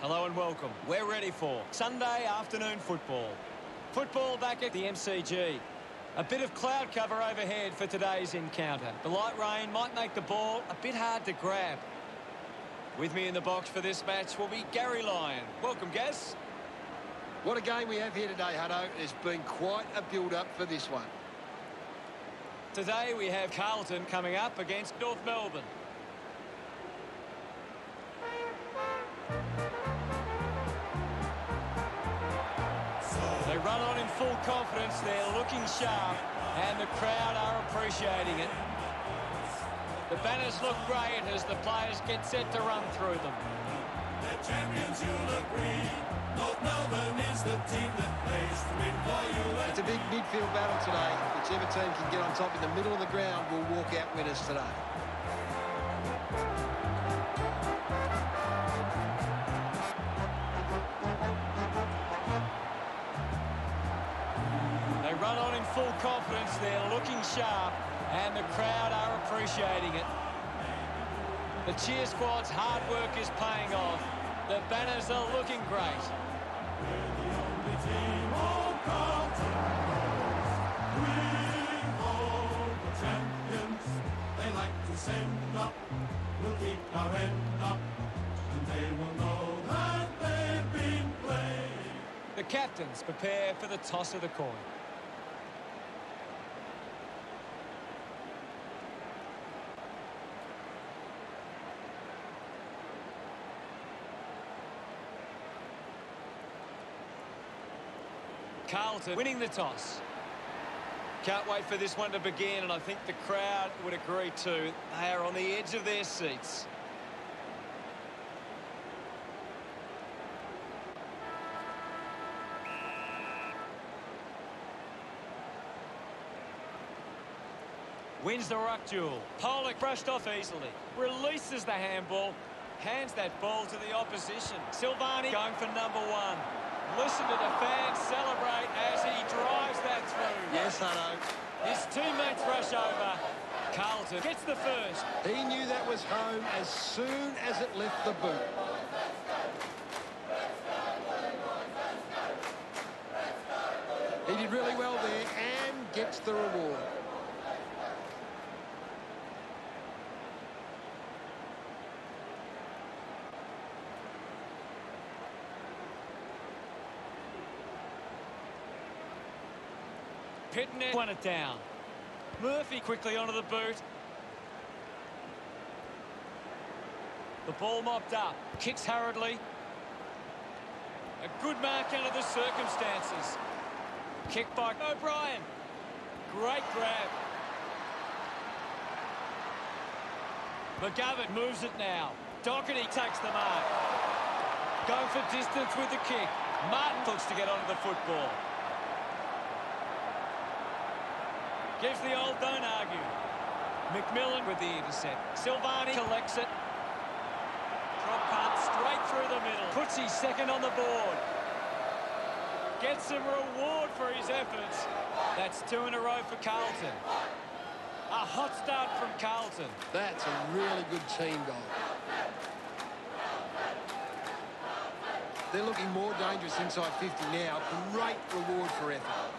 Hello and welcome. We're ready for Sunday afternoon football. Football back at the MCG. A bit of cloud cover overhead for today's encounter. The light rain might make the ball a bit hard to grab. With me in the box for this match will be Gary Lyon. Welcome, Gaz. What a game we have here today, Huddo. It's been quite a build-up for this one. Today we have Carlton coming up against North Melbourne. Run on in full confidence. They're looking sharp, and the crowd are appreciating it. The banners look great as the players get set to run through them. The champions, you'll agree. North Melbourne is the team that plays to win for you. It's a big midfield battle today. Whichever team can get on top in the middle of the ground will walk out winners today. Confidence. They're looking sharp, and the crowd are appreciating it. The cheer squad's hard work is paying off. The banners are looking great. The captains prepare for the toss of the coin. Carlton winning the toss. Can't wait for this one to begin, and I think the crowd would agree too. They are on the edge of their seats. Wins the ruck duel. Pollock brushed off easily. Releases the handball. Hands that ball to the opposition. Silvagni going for number one. Listen to the fans celebrate as he drives that through. Yes, I know. His teammates rush over. Carlton gets the first. He knew that was home as soon as it left the boot. He did really well there and gets the reward. Pittonet won it down. Murphy quickly onto the boot. The ball mopped up. Kicks hurriedly. A good mark under the circumstances. Kick by O'Brien. Great grab. McGovern moves it now. Doherty takes the mark. Going for distance with the kick. Martin looks to get onto the football. Gives the old don't argue. McMillan with the intercept. Silvagni collects it. Drop punt straight through the middle. Puts his second on the board. Gets some reward for his efforts. That's two in a row for Carlton. A hot start from Carlton. That's a really good team goal. They're looking more dangerous inside 50 now. Great reward for effort.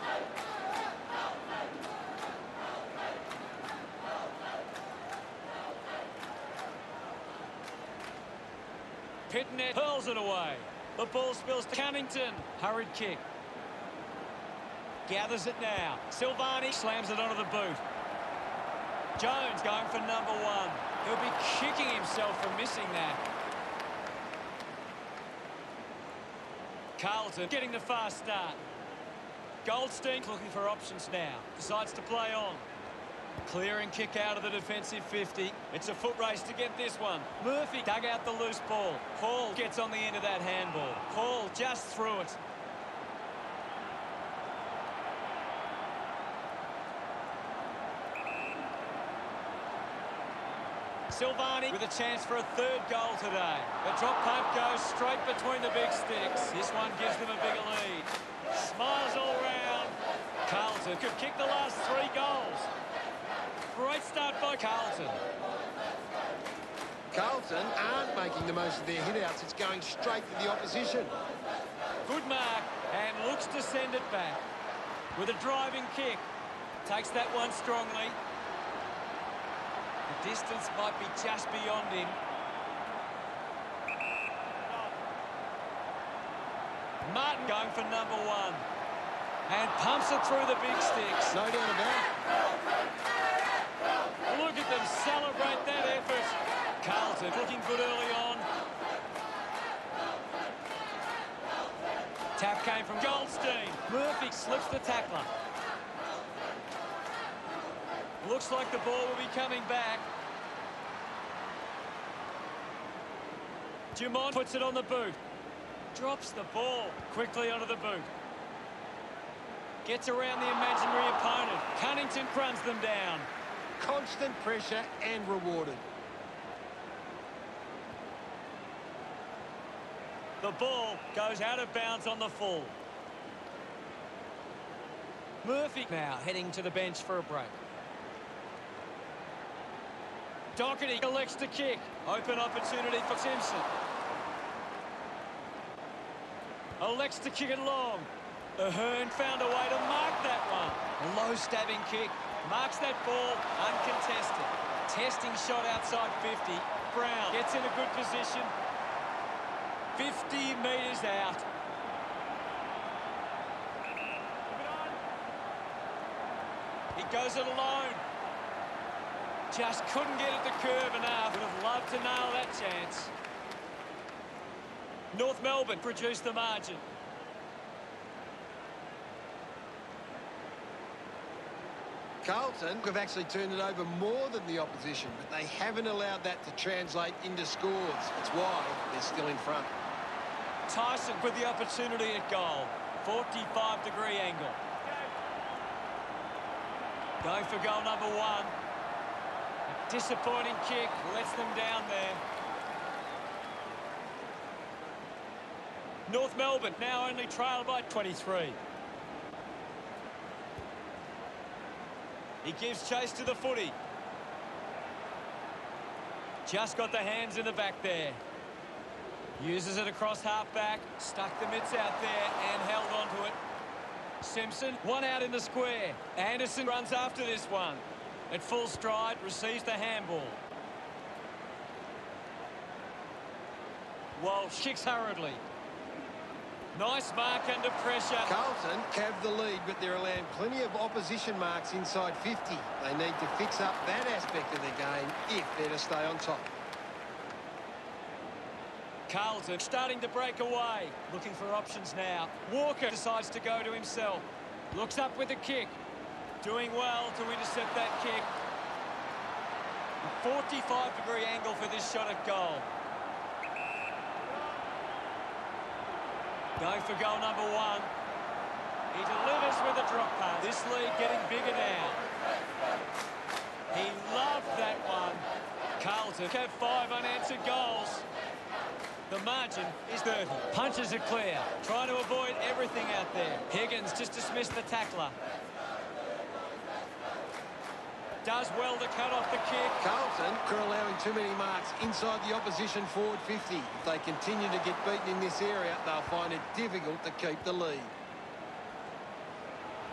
Pittonet hurls it away. The ball spills to Cunnington. Hurried kick. Gathers it now. Silvagni slams it onto the boot. Jones going for number one. He'll be kicking himself for missing that. Carlton getting the fast start. Goldstein looking for options now. Decides to play on. Clearing kick out of the defensive 50. It's a foot race to get this one. Murphy dug out the loose ball. Hall gets on the end of that handball. Hall just threw it. Silvagni with a chance for a third goal today. The drop punt goes straight between the big sticks. This one gives them a bigger lead. Smiles all round. Carlton could kick the last three goals. Great start by Carlton. Carlton aren't making the most of their hit-outs. It's going straight to the opposition. Good mark and looks to send it back. With a driving kick. Takes that one strongly. The distance might be just beyond him. Martin going for number one. And pumps it through the big sticks. No doubt about it. Look at them celebrate that effort. Carlton looking good early on. Tap came from Goldstein. Murphy slips the tackler. Looks like the ball will be coming back. Dumont puts it on the boot. Drops the ball quickly onto the boot. Gets around the imaginary opponent. Cunnington runs them down. Constant pressure and rewarded. The ball goes out of bounds on the full. Murphy now heading to the bench for a break. Doherty elects to kick. Open opportunity for Simpson. Elects to kick it long. Ahern found a way to mark that one. Low stabbing kick. Marks that ball uncontested. Testing shot outside 50. Brown gets in a good position. 50 metres out. He goes it alone. Just couldn't get it to curve enough. Would have loved to nail that chance. North Melbourne produced the margin. Carlton have actually turned it over more than the opposition, but they haven't allowed that to translate into scores. That's why they're still in front. Tyson with the opportunity at goal. 45 degree angle. Going for goal number one. A disappointing kick lets them down there. North Melbourne now only trailed by 23. He gives chase to the footy. Just got the hands in the back there. Uses it across half-back, stuck the mitts out there and held onto it. Simpson, one out in the square. Anderson runs after this one. At full stride, receives the handball. Walsh kicks hurriedly. Nice mark under pressure. Carlton have the lead, but they're allowing plenty of opposition marks inside 50. They need to fix up that aspect of their game if they're to stay on top. Carlton starting to break away. Looking for options now. Walker decides to go to himself. Looks up with a kick. Doing well to intercept that kick. A 45 degree angle for this shot at goal. Going for goal number one. He delivers with a drop pass. This lead getting bigger now. He loved that one. Carlton have five unanswered goals. The margin is 30. Punches are clear. Trying to avoid everything out there. Higgins just dismissed the tackler. Does well to cut off the kick. Carlton are allowing too many marks inside the opposition forward 50. If they continue to get beaten in this area, they'll find it difficult to keep the lead.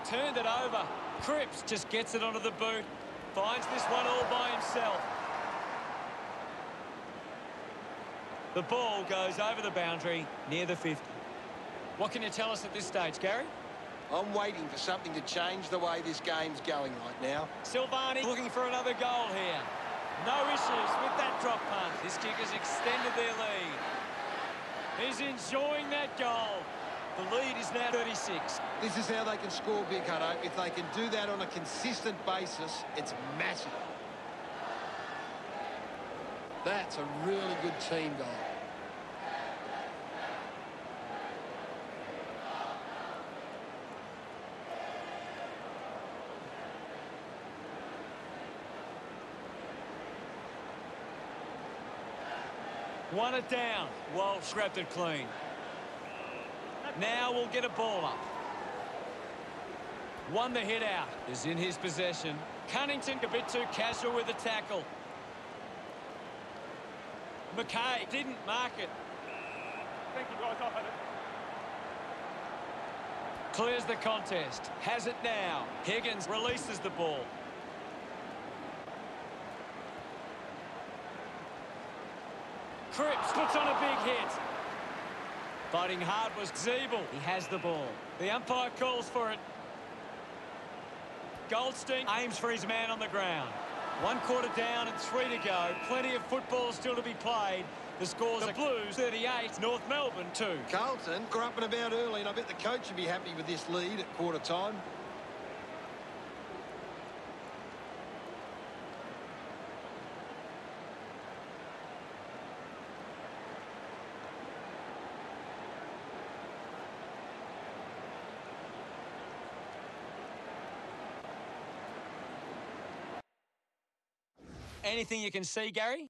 Turned it over. Cripps just gets it onto the boot. Finds this one all by himself. The ball goes over the boundary near the 50. What can you tell us at this stage, Gary? I'm waiting for something to change the way this game's going right now. Silvagni looking for another goal here. No issues with that drop punt. This kick has extended their lead. He's enjoying that goal. The lead is now 36. This is how they can score, Big Huddo. If they can do that on a consistent basis, it's massive. That's a really good team goal. One it down. Well, scrapped it clean. Now we'll get a ball up. One the hit out is in his possession. Cunnington a bit too casual with the tackle. McKay didn't mark it. Thank you, guys. I'll have it. Clears the contest. Has it now. Higgins releases the ball. Cripps puts on a big hit. Fighting hard was Ziebell. He has the ball. The umpire calls for it. Goldstein aims for his man on the ground. One quarter down and three to go. Plenty of football still to be played. The scores the Blues 38, North Melbourne 2. Carlton got up and about early, and I bet the coach would be happy with this lead at quarter time. Anything you can see, Gary?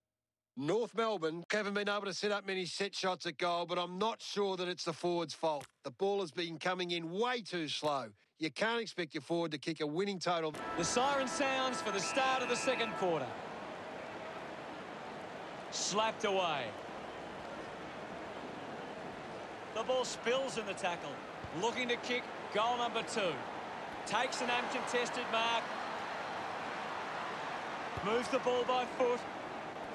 North Melbourne haven't been able to set up many set shots at goal, but I'm not sure that it's the forward's fault. The ball has been coming in way too slow. You can't expect your forward to kick a winning total. The siren sounds for the start of the second quarter. Slapped away. The ball spills in the tackle. Looking to kick goal number two. Takes an uncontested mark. Moves the ball by foot.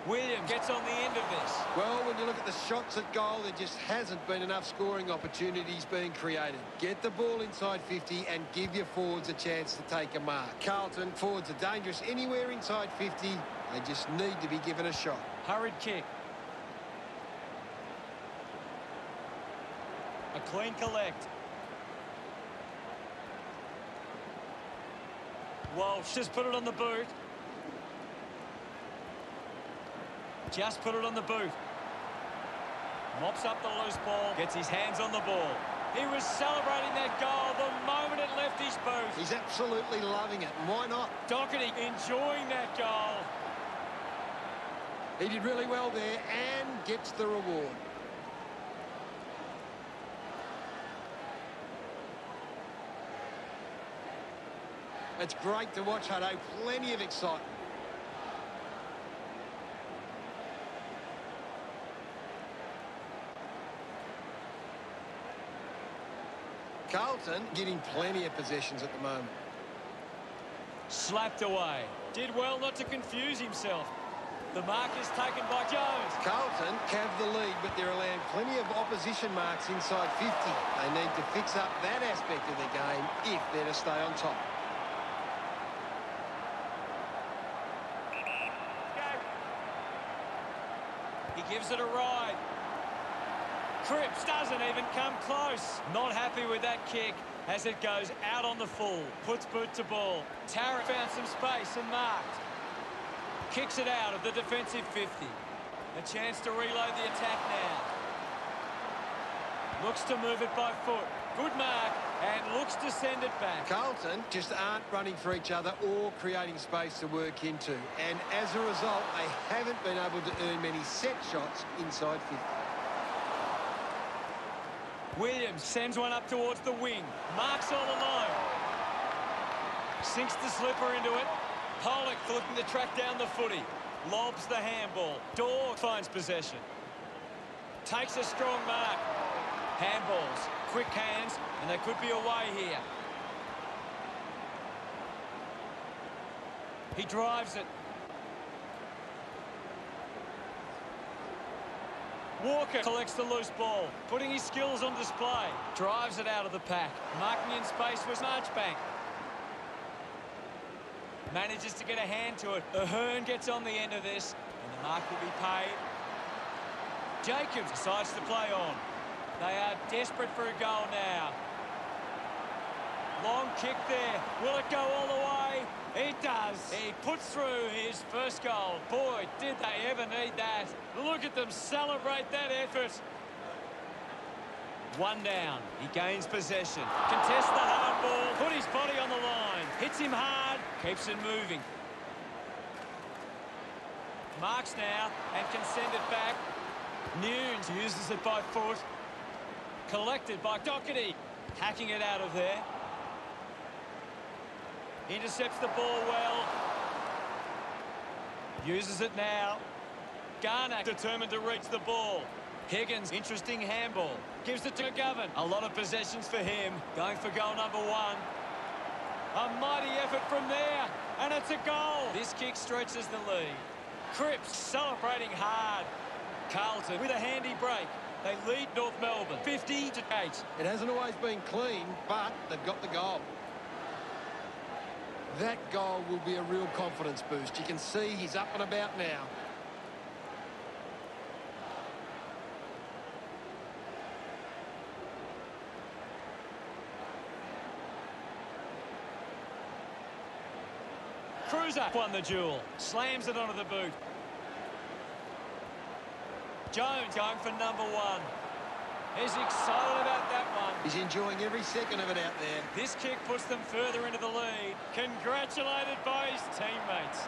Williams gets on the end of this. Well, when you look at the shots at goal, there just hasn't been enough scoring opportunities being created. Get the ball inside 50 and give your forwards a chance to take a mark. Carlton, forwards are dangerous anywhere inside 50. They just need to be given a shot. Hurried kick. A clean collect. Walsh just put it on the boot. Just put it on the boot. Mops up the loose ball. Gets his hands on the ball. He was celebrating that goal the moment it left his boot. He's absolutely loving it. Why not? Doherty enjoying that goal. He did really well there and gets the reward. It's great to watch Huddo. Plenty of excitement. Carlton getting plenty of possessions at the moment. Slapped away. Did well not to confuse himself. The mark is taken by Jones. Carlton have the lead, but they're allowing plenty of opposition marks inside 50. They need to fix up that aspect of their game if they're to stay on top. He gives it a ride. Cripps doesn't even come close. Not happy with that kick as it goes out on the full. Puts boot to ball. Tarrant found some space and marked. Kicks it out of the defensive 50. A chance to reload the attack now. Looks to move it by foot. Good mark and looks to send it back. Carlton just aren't running for each other or creating space to work into. And as a result, they haven't been able to earn many set shots inside 50. Williams sends one up towards the wing. Marks all alone. Sinks the slipper into it. Pollock looking to track down the footy. Lobs the handball. Dorr finds possession. Takes a strong mark. Handballs. Quick hands. And they could be away here. He drives it. Walker collects the loose ball, putting his skills on display. Drives it out of the pack. Marking in space was Marchbank. Manages to get a hand to it. Ahern gets on the end of this, and the mark will be paid. Jacobs decides to play on. They are desperate for a goal now. Long kick there. Will it go all the way? It does. He puts through his first goal. Boy, did they ever need that. Look at them celebrate that effort. One down. He gains possession. Contests the hard ball. Put his body on the line. Hits him hard. Keeps it moving. Marks now and can send it back. Newnes uses it by foot. Collected by Doherty. Hacking it out of there. Intercepts the ball well. Uses it now. Garner determined to reach the ball. Higgins, interesting handball. Gives it to McGovern. A lot of possessions for him. Going for goal number one. A mighty effort from there. And it's a goal. This kick stretches the lead. Cripps celebrating hard. Carlton with a handy break. They lead North Melbourne 50 to 8. It hasn't always been clean, but they've got the goal. That goal will be a real confidence boost. You can see he's up and about now. Kreuzer won the duel. Slams it onto the boot. Jones going for number one. He's excited about. He's enjoying every second of it out there. This kick puts them further into the lead. Congratulated by his teammates.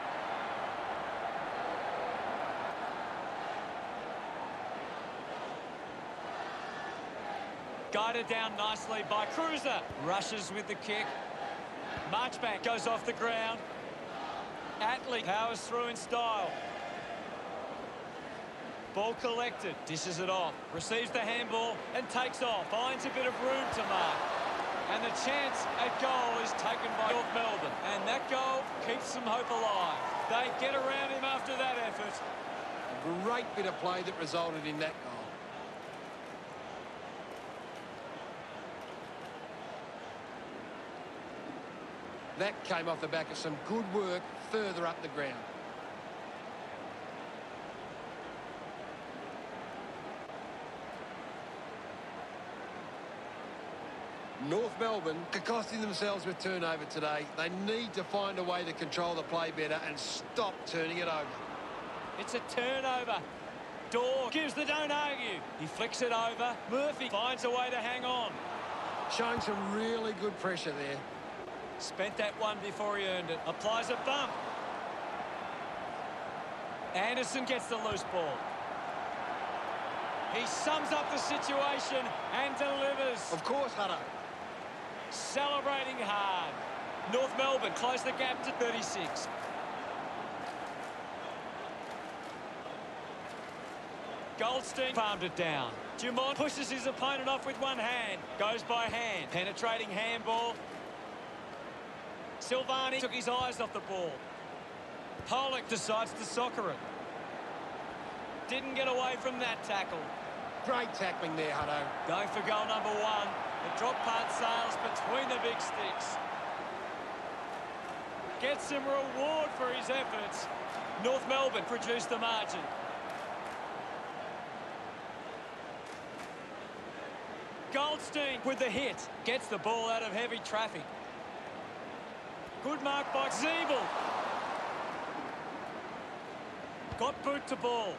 Guided down nicely by Kreuzer. Rushes with the kick. Marchbank goes off the ground. Atley powers through in style. Ball collected, dishes it off, receives the handball and takes off, finds a bit of room to mark. And the chance at goal is taken by North Melbourne. And that goal keeps some hope alive. They get around him after that effort. A great bit of play that resulted in that goal. That came off the back of some good work further up the ground. North Melbourne are costing themselves with turnover today. They need to find a way to control the play better and stop turning it over. It's a turnover. Dorr gives the don't argue. He flicks it over. Murphy finds a way to hang on. Showing some really good pressure there. Spent that one before he earned it. Applies a bump. Anderson gets the loose ball. He sums up the situation and delivers. Of course, Huddo. Celebrating hard. North Melbourne close the gap to 36. Goldstein palmed it down. Dumont pushes his opponent off with one hand. Goes by hand. Penetrating handball. Silvagni took his eyes off the ball. Pollock decides to soccer it. Didn't get away from that tackle. Great tackling there, Huddo. Going for goal number one. The drop part sails between the big sticks. Gets some reward for his efforts. North Melbourne produced the margin. Goldstein with the hit. Gets the ball out of heavy traffic. Good mark by Ziebell. Got boot to ball.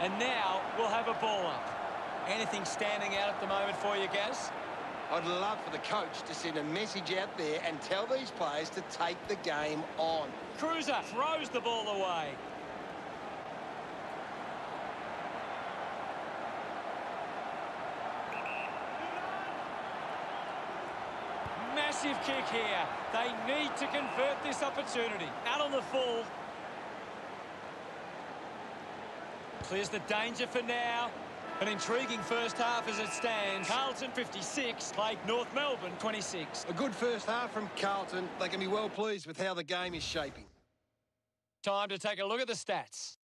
And now we'll have a ball up. Anything standing out at the moment for you, Gaz? I'd love for the coach to send a message out there and tell these players to take the game on. Kreuzer throws the ball away. Massive kick here. They need to convert this opportunity. Out on the full. Clears the danger for now. An intriguing first half as it stands. Carlton 56, played North Melbourne 26. A good first half from Carlton. They can be well pleased with how the game is shaping. Time to take a look at the stats.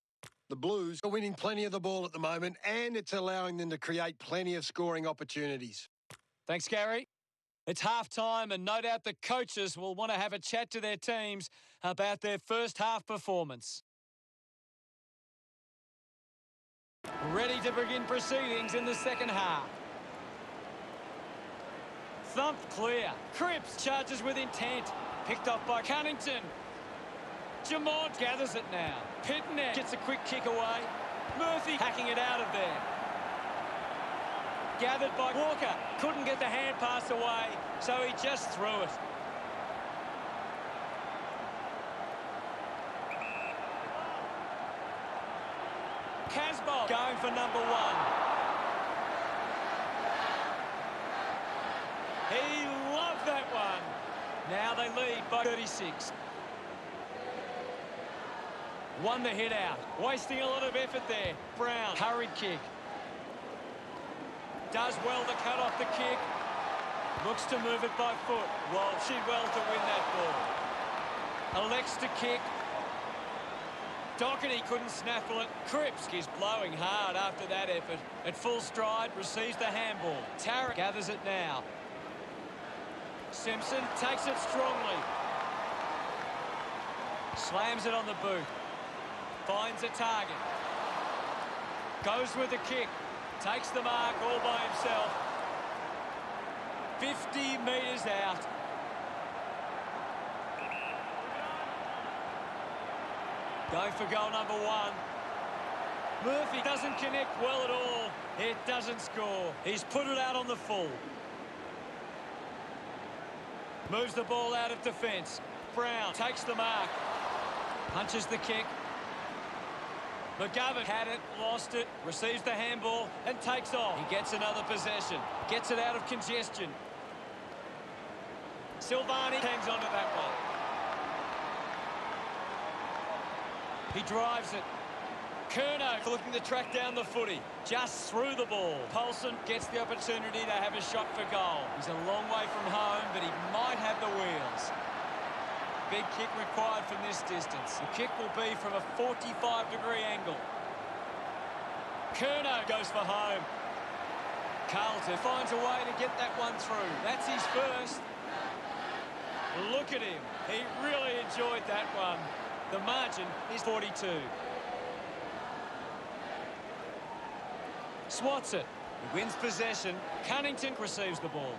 The Blues are winning plenty of the ball at the moment, and it's allowing them to create plenty of scoring opportunities. Thanks, Gary. It's half time, and no doubt the coaches will want to have a chat to their teams about their first half performance. Ready to begin proceedings in the second half. Thumped clear. Cripps charges with intent. Picked off by Cunnington. Jamont gathers it now. Pittonet gets a quick kick away. Murphy hacking it out of there. Gathered by Walker. Couldn't get the hand pass away, so he just threw it. Casboult going for number one. He loved that one. Now they lead by 36. Won the hit out. Wasting a lot of effort there. Brown, hurried kick. Does well to cut off the kick. Looks to move it by foot. Well, she well to win that ball. Elects to kick. Doherty couldn't snaffle it. Cripps is blowing hard after that effort. At full stride, receives the handball. Tarrant gathers it now. Simpson takes it strongly. Slams it on the boot. Finds a target. Goes with the kick. Takes the mark all by himself. 50 metres out. Going for goal number one. Murphy doesn't connect well at all. It doesn't score. He's put it out on the full. Moves the ball out of defence. Brown takes the mark. Punches the kick. McGovern had it, lost it, receives the handball and takes off. He gets another possession. Gets it out of congestion. Silvagni hangs onto that one. He drives it. Curnow looking to track down the footy. Just through the ball. Paulson gets the opportunity to have a shot for goal. He's a long way from home, but he might have the wheels. Big kick required from this distance. The kick will be from a 45-degree angle. Curnow goes for home. Carlton finds a way to get that one through. That's his first. Look at him. He really enjoyed that one. The margin is 42. Swats it. He wins possession. Cunnington receives the ball.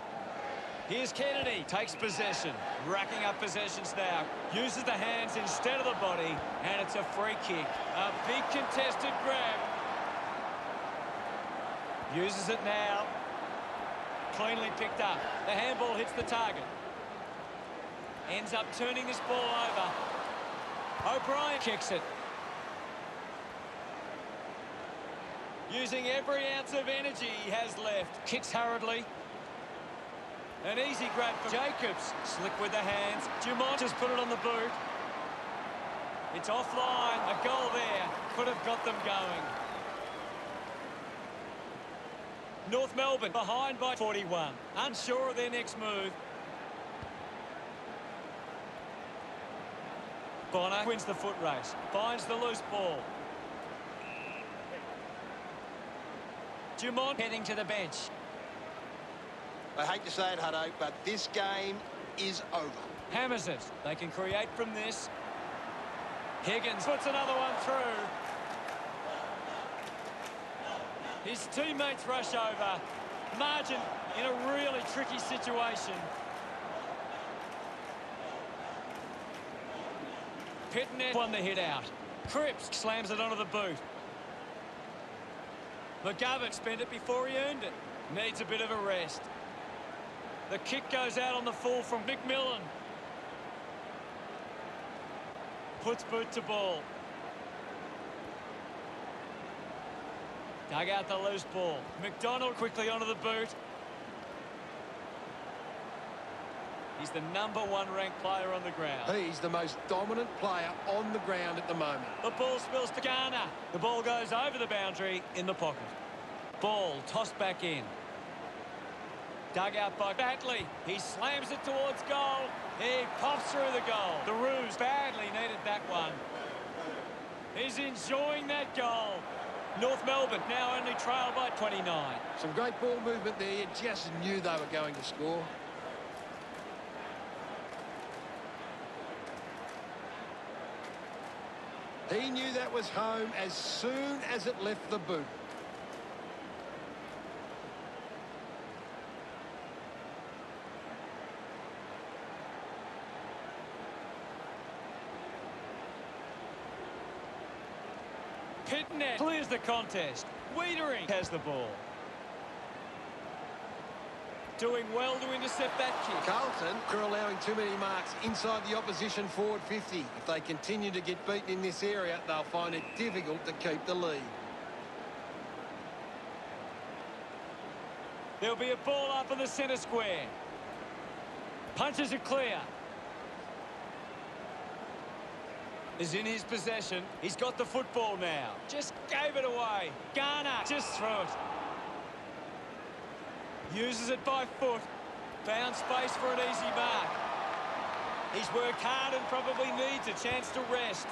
Here's Kennedy, takes possession, racking up possessions now. Uses the hands instead of the body, and it's a free kick. A big contested grab. Uses it now. Cleanly picked up. The handball hits the target. Ends up turning this ball over. O'Brien kicks it. Using every ounce of energy he has left. Kicks hurriedly. An easy grab for Jacobs. Slick with the hands. Dumont has put it on the boot. It's offline. A goal there. Could have got them going. North Melbourne behind by 41. Unsure of their next move. Bonner wins the foot race. Finds the loose ball. Dumont heading to the bench. I hate to say it, Huddo, but this game is over. Hammers it. They can create from this. Higgins puts another one through. His teammates rush over. Margin in a really tricky situation. Pittonet won the hit out. Cripps slams it onto the boot. McGovern spent it before he earned it. Needs a bit of a rest. The kick goes out on the full from McMillan. Puts boot to ball. Dug out the loose ball. McDonald quickly onto the boot. He's the number one ranked player on the ground. He's the most dominant player on the ground at the moment. The ball spills to Garner. The ball goes over the boundary in the pocket. Ball tossed back in. Dug out by Batley. He slams it towards goal. He pops through the goal. The Roos badly needed that one. He's enjoying that goal. North Melbourne now only trail by 29. Some great ball movement there. You just knew they were going to score. He knew that was home as soon as it left the boot. Pittonet clears the contest. Weitering has the ball. Doing well to intercept that kick. Carlton are allowing too many marks inside the opposition forward 50. If they continue to get beaten in this area, they'll find it difficult to keep the lead. There'll be a ball up in the centre square. Punches it clear. is in his possession. He's got the football now. Just gave it away. Garner just threw it. Uses it by foot. Found space for an easy mark. He's worked hard and probably needs a chance to rest.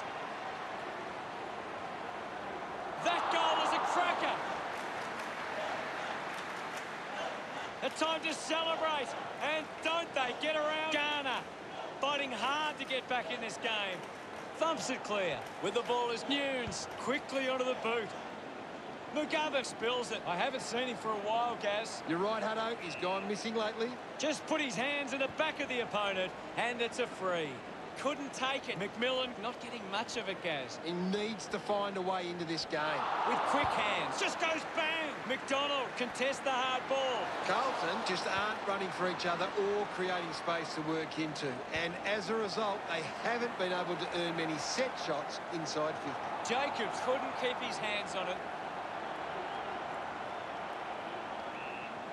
That goal is a cracker. A time to celebrate. And don't they get around Garner. Fighting hard to get back in this game. Thumps it clear. With the ball is Newnes. Quickly onto the boot. Mugabe spills it. I haven't seen him for a while, Gaz. You're right, Huddo. He's gone missing lately. Just put his hands in the back of the opponent, and it's a free. Couldn't take it. McMillan not getting much of it, Gaz. He needs to find a way into this game. With quick hands. Just goes bang. McDonald contests the hard ball. Carlton just aren't running for each other or creating space to work into. And as a result, they haven't been able to earn many set shots inside 50. Jacobs couldn't keep his hands on it.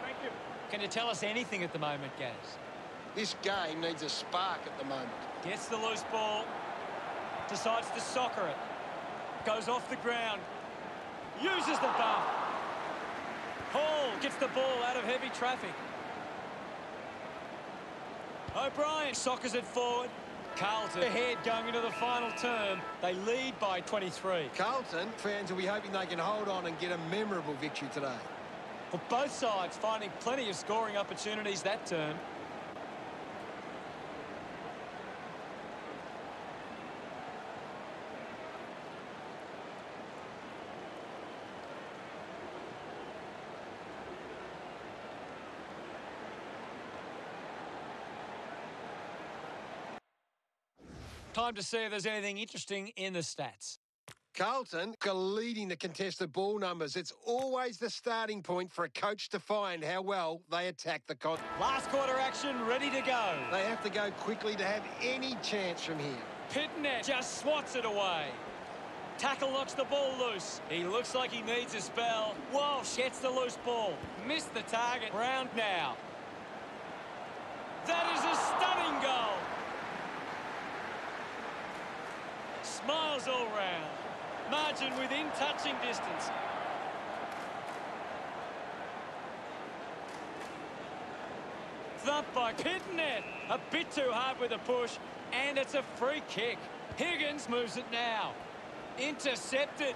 Thank Can you tell us anything at the moment, Gaz? This game needs a spark at the moment. Gets the loose ball. Decides to soccer it. Goes off the ground. Uses the bump. Hall gets the ball out of heavy traffic. O'Brien soccers it forward. Carlton ahead going into the final term. They lead by 23. Carlton fans will be hoping they can hold on and get a memorable victory today. Well, both sides finding plenty of scoring opportunities that term. Time to see if there's anything interesting in the stats. Carlton are leading the contested ball numbers. It's always the starting point for a coach to find how well they attack the con. Last quarter action ready to go. They have to go quickly to have any chance from here. Pittonet just swats it away. Tackle knocks the ball loose. He looks like he needs a spell. Walsh gets the loose ball. Missed the target. Round now. That is a stunning goal. Smiles all round. Margin within touching distance. Thumped by Pittonet. A bit too hard with a push. And it's a free kick. Higgins moves it now. Intercepted.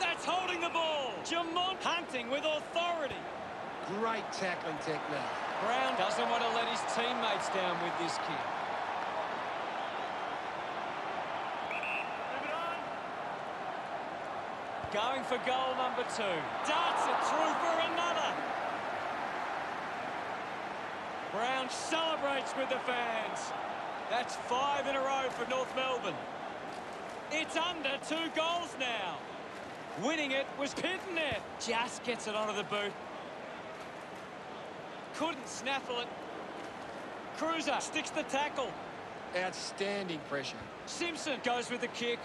That's holding the ball. Jamont hunting with authority. Great tackling technique. Brown doesn't want to let his teammates down with this kick. Move it on. Going for goal number two. Darts it through for another. Brown celebrates with the fans. That's five in a row for North Melbourne. It's under two goals now. Winning it was Pittonet. Just gets it onto the boot. Couldn't snaffle it. Kreuzer sticks the tackle. Outstanding pressure. Simpson goes with the kick.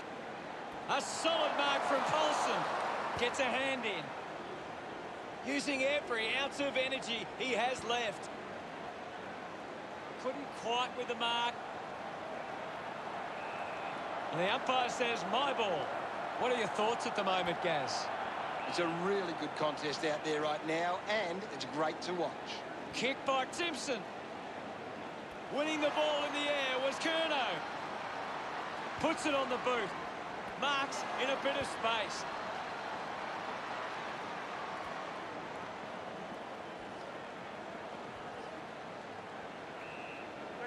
A solid mark from Paulson. Gets a hand in. Using every ounce of energy he has left. Couldn't quite with the mark. And the umpire says, my ball. What are your thoughts at the moment, Gaz? It's a really good contest out there right now, and it's great to watch. Kick by Simpson. Winning the ball in the air was Curnow. Puts it on the boot. Marks in a bit of space.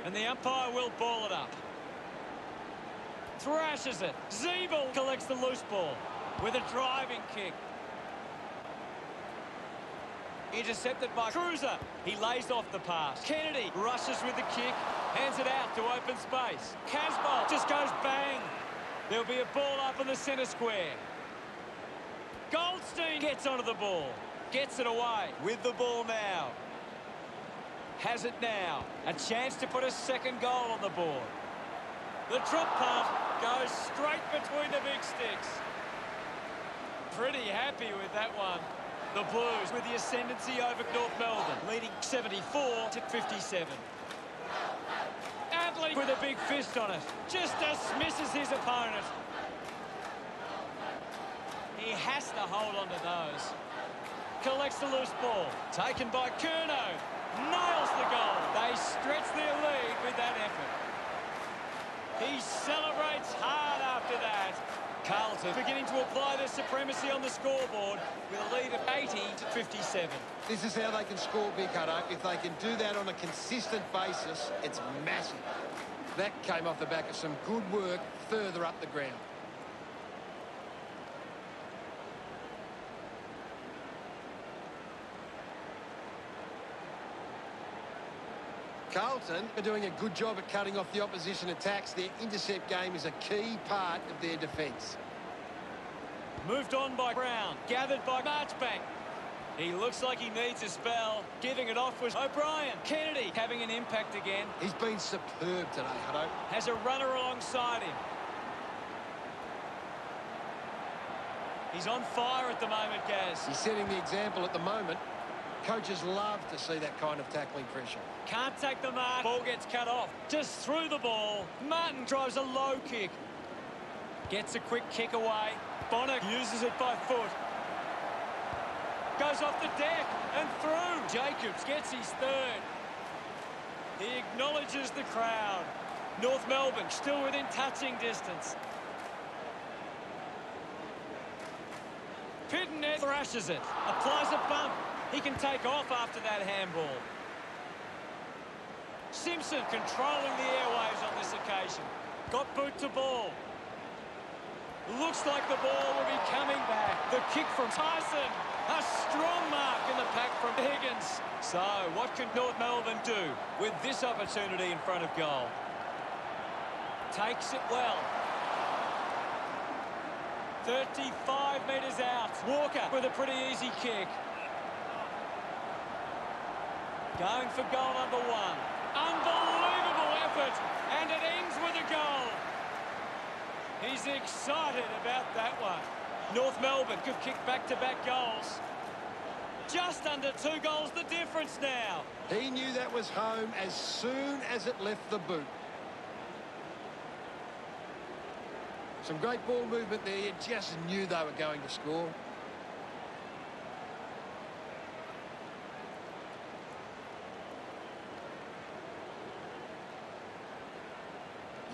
And the umpire will ball it up. Thrashes it. Ziebell collects the loose ball with a driving kick. Intercepted by Kreuzer. He lays off the pass. Kennedy rushes with the kick, hands it out to open space. Casboult just goes bang. There'll be a ball up in the centre square. Goldstein gets onto the ball. Gets it away with the ball now. Has it now. A chance to put a second goal on the board. The drop punt goes straight between the big sticks. Pretty happy with that one. The Blues with the ascendancy over North Melbourne, leading 74 to 57. With a big fist on it. Just dismisses his opponent. He has to hold on to those. Collects the loose ball. Taken by Curnow. Nails the goal. They stretch their lead with that effort. He celebrates hard after that. Carlton beginning to apply their supremacy on the scoreboard with a lead of 80 to 57. This is how they can score big, Huddo. If they can do that on a consistent basis, it's massive. That came off the back of some good work further up the ground. Carlton are doing a good job at cutting off the opposition attacks. Their intercept game is a key part of their defence. Moved on by Brown. Gathered by Marchbank. He looks like he needs a spell. Giving it off was O'Brien. Kennedy having an impact again. He's been superb today, Huddo. Has a runner alongside him. He's on fire at the moment, Gaz. He's setting the example at the moment. Coaches love to see that kind of tackling pressure. Can't take the mark. Ball gets cut off. Just through the ball. Martin drives a low kick. Gets a quick kick away. Bonner uses it by foot. Goes off the deck and through. Jacobs gets his third. He acknowledges the crowd. North Melbourne still within touching distance. Pittonet thrashes it. Applies a bump. He can take off after that handball. Simpson controlling the airwaves on this occasion. Got boot to ball. Looks like the ball will be coming back. The kick from Tyson. A strong mark in the pack from Higgins. So, what can North Melbourne do with this opportunity in front of goal? Takes it well. 35 metres out. Walker with a pretty easy kick. Going for goal number one. Unbelievable effort. And it ends with a goal. He's excited about that one. North Melbourne could kick back-to-back -back goals. Just under two goals the difference now. He knew that was home as soon as it left the boot. Some great ball movement there. You just knew they were going to score.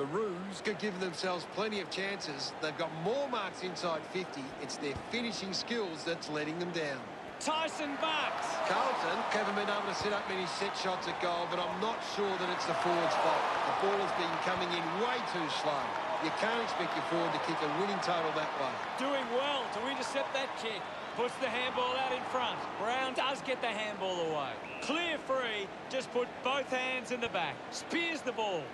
The Roos could give themselves plenty of chances. They've got more marks inside 50. It's their finishing skills that's letting them down. Tyson Bucks. Carlton haven't been able to set up many set shots at goal, but I'm not sure that it's the forward's fault. The ball has been coming in way too slow. You can't expect your forward to kick a winning total that way. Doing well to intercept that kick. Puts the handball out in front. Brown does get the handball away. Clear free. Just put both hands in the back. Spears the ball.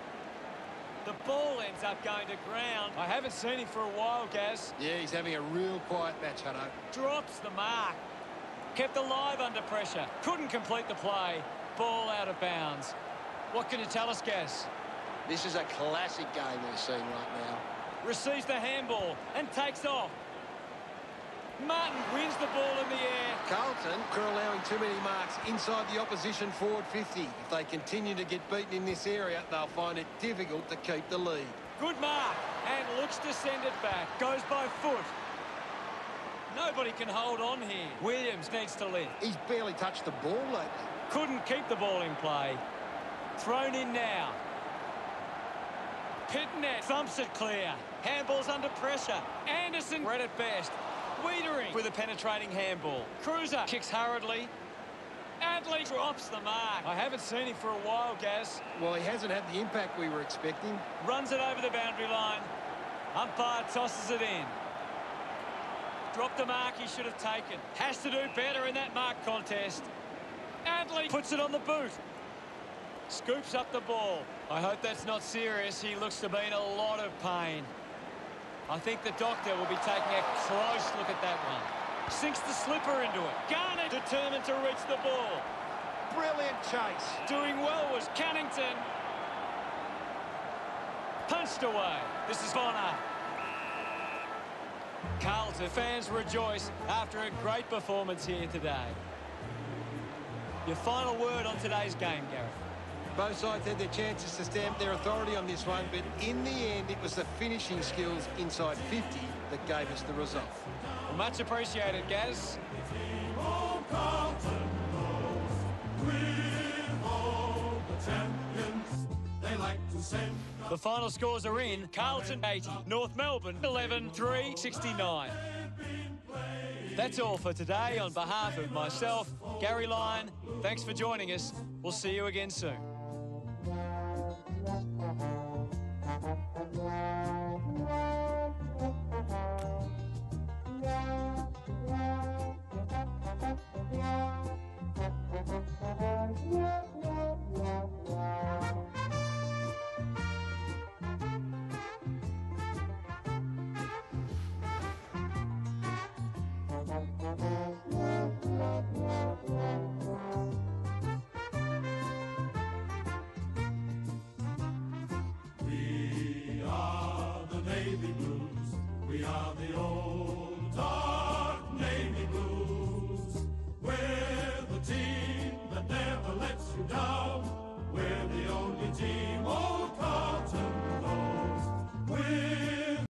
The ball ends up going to ground. I haven't seen him for a while, Gaz. Yeah, he's having a real quiet match, Huddo. Drops the mark. Kept alive under pressure. Couldn't complete the play. Ball out of bounds. What can you tell us, Gaz? This is a classic game we're seeing right now. Receives the handball and takes off. Martin wins the ball in the air. Carlton are allowing too many marks inside the opposition forward 50. If they continue to get beaten in this area, they'll find it difficult to keep the lead. Good mark. And looks to send it back. Goes by foot. Nobody can hold on here. Williams needs to lift. He's barely touched the ball lately. Couldn't keep the ball in play. Thrown in now. Pittonet thumps it clear. Handball's under pressure. Anderson read it best. Weitering with a penetrating handball. Kreuzer kicks hurriedly. Adley drops the mark. I haven't seen him for a while, Gaz. Well, he hasn't had the impact we were expecting. Runs it over the boundary line. Umpire tosses it in. Dropped the mark he should have taken. Has to do better in that mark contest. Adley puts it on the boot. Scoops up the ball. I hope that's not serious. He looks to be in a lot of pain. I think the doctor will be taking a close look at that one. Sinks the slipper into it. Garner determined to reach the ball. Brilliant chase. Doing well was Cannington. Punched away. This is Bonner. Carlton fans rejoice after a great performance here today. Your final word on today's game, Gareth. Both sides had their chances to stamp their authority on this one, but in the end, it was the finishing skills inside 50 that gave us the result. Well, much appreciated, Gaz. Carlton knows we're all the champions. They like to send The final scores are in. Carlton 80, North Melbourne 11, 3, 69. That's all for today. On behalf of myself, Gary Lyon, thanks for joining us. We'll see you again soon.